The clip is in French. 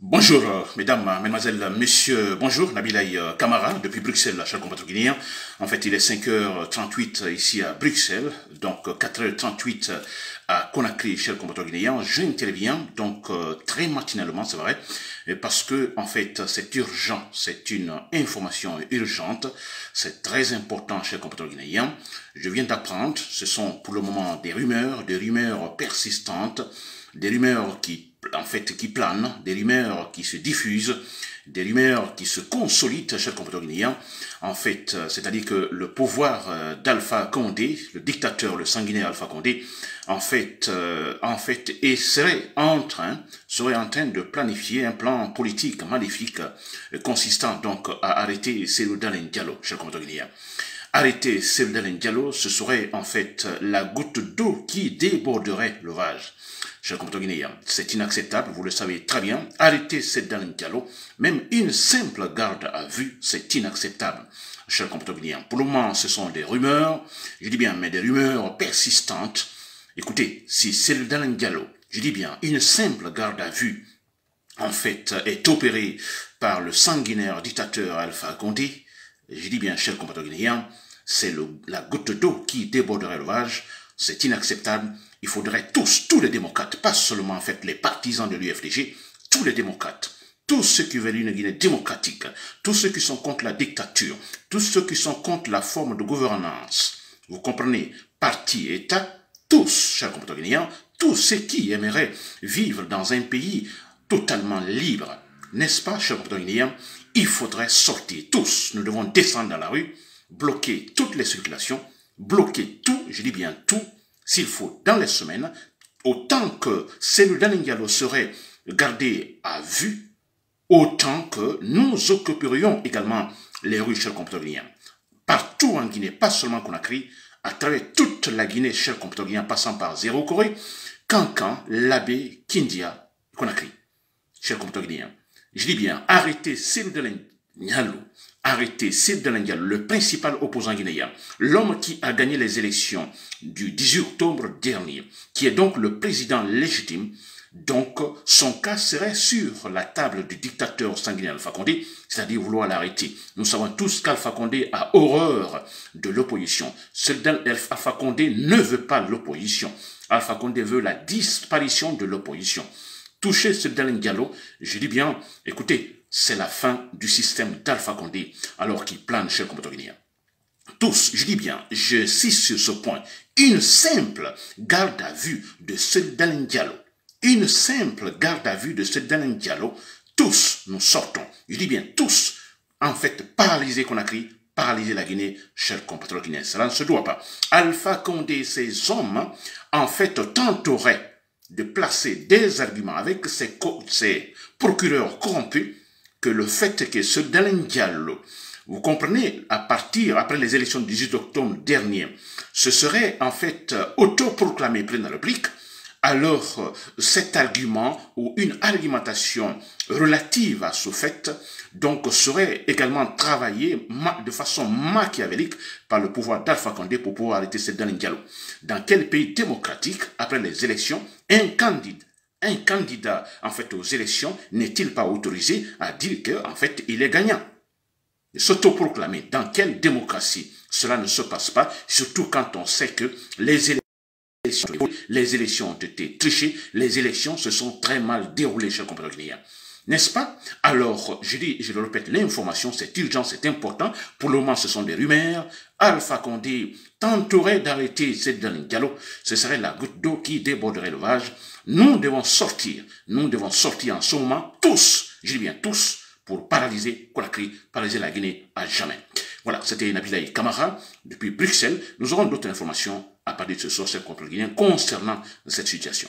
Bonjour, euh, mesdames, mesdemoiselles, messieurs, bonjour, Nabilaï euh, Kamara, depuis Bruxelles, cher compatriote guinéen. En fait, il est 5h38 ici à Bruxelles, donc 4h38 à Conakry, cher compatriote guinéen. J'interviens donc euh, très matinalement, c'est vrai, parce que en fait, c'est urgent, c'est une information urgente, c'est très important, cher compatriote guinéen. Je viens d'apprendre, ce sont pour le moment des rumeurs, des rumeurs persistantes, des rumeurs qui en fait, qui planent, des rumeurs qui se diffusent, des rumeurs qui se consolident, chers compatriotes guinéens. En fait, euh, c'est-à-dire que le pouvoir euh, d'Alpha Condé, le dictateur, le sanguinaire Alpha Condé, en fait, euh, en fait, serait en train, serait en train de planifier un plan politique maléfique consistant donc à arrêter Céludal Diallo, chers compatriotes guinéens. Arrêter Céludal Diallo, ce serait en fait la goutte d'eau qui déborderait. Cher compatriotes guinéen, c'est inacceptable, vous le savez très bien. Arrêtez cette dernière dialogue. Même une simple garde à vue, c'est inacceptable. Cher compatriotes guinéen, pour le moment, ce sont des rumeurs. Je dis bien, mais des rumeurs persistantes. Écoutez, si le dernier dialogue, je dis bien, une simple garde à vue, en fait, est opérée par le sanguinaire dictateur Alpha Condé, je dis bien, cher compatriotes guinéen, c'est la goutte d'eau qui déborderait le vage, c'est inacceptable. Il faudrait tous, tous les démocrates, pas seulement en fait les partisans de l'UFDG, tous les démocrates, tous ceux qui veulent une Guinée démocratique, tous ceux qui sont contre la dictature, tous ceux qui sont contre la forme de gouvernance, vous comprenez, parti, État, tous, chers compatriotes tous ceux qui aimeraient vivre dans un pays totalement libre, n'est-ce pas, chers compatriotes il faudrait sortir. Tous, nous devons descendre dans la rue, bloquer toutes les circulations, bloquer tout, je dis bien tout, s'il faut, dans les semaines, autant que Cellule Diallo serait gardé à vue, autant que nous occuperions également les rues chers compatriotes Partout en Guinée, pas seulement Conakry, à travers toute la Guinée, chers compatriotes passant par Zéro Corée, Cancan, Labé, Kindia, Conakry. Chers compatriotes je dis bien, arrêtez Cellule Nialo, arrêter Sid le principal opposant guinéen, l'homme qui a gagné les élections du 18 octobre dernier, qui est donc le président légitime, donc son cas serait sur la table du dictateur sanguinaire Alpha Condé, c'est-à-dire vouloir l'arrêter. Nous savons tous qu'Alpha Condé a horreur de l'opposition. Alpha Condé ne veut pas l'opposition. Alpha Condé veut la disparition de l'opposition. Toucher ce Diallo, je dis bien, écoutez, c'est la fin du système d'Alpha Condé, alors qu'il plane chez le guinéen. Tous, je dis bien, je suis sur ce point, une simple garde à vue de ce Diallo, une simple garde à vue de ce Diallo, tous nous sortons, je dis bien tous, en fait, paralyser Conakry, paralyser la Guinée, chers compatriotes guinéens. Cela ne se doit pas. Alpha Condé et ses hommes, en fait, tenteraient de placer des arguments avec ses procureurs corrompus le fait que ce Dalen Diallo, vous comprenez, à partir, après les élections du 18 octobre dernier, ce serait en fait autoproclamé président de la République, alors cet argument ou une argumentation relative à ce fait donc serait également travaillé de façon machiavélique par le pouvoir d'Alpha Condé pour pouvoir arrêter ce Diallo. Dans quel pays démocratique, après les élections, un candidat un candidat, en fait, aux élections, n'est-il pas autorisé à dire que, en fait, il est gagnant? S'autoproclamer. Dans quelle démocratie? Cela ne se passe pas, surtout quand on sait que les élections, les élections ont été trichées, les élections se sont très mal déroulées, chers compatriotes N'est-ce pas? Alors, je dis, je le répète, l'information, c'est urgent, c'est important. Pour le moment, ce sont des rumeurs. Alpha Condé tenterait d'arrêter cette dernière galop. Ce serait la goutte d'eau qui déborderait le vage. Nous devons sortir. Nous devons sortir en ce moment, tous, je dis bien tous, pour paralyser Conakry, paralyser la Guinée à jamais. Voilà, c'était Nabilaï Kamara depuis Bruxelles. Nous aurons d'autres informations à partir de ce soir contre le Guinéen concernant cette situation.